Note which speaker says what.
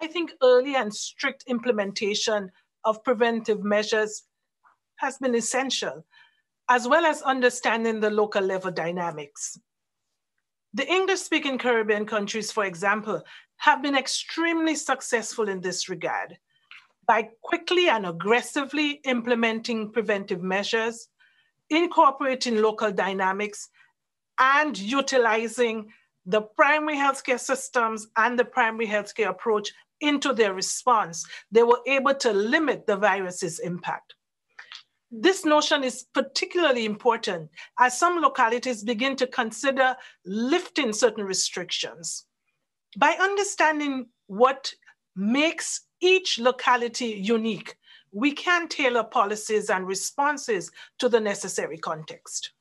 Speaker 1: I think early and strict implementation of preventive measures has been essential, as well as understanding the local level dynamics. The English speaking Caribbean countries, for example, have been extremely successful in this regard by quickly and aggressively implementing preventive measures, incorporating local dynamics, and utilizing the primary healthcare systems and the primary healthcare approach into their response, they were able to limit the virus's impact. This notion is particularly important as some localities begin to consider lifting certain restrictions. By understanding what makes each locality unique, we can tailor policies and responses to the necessary context.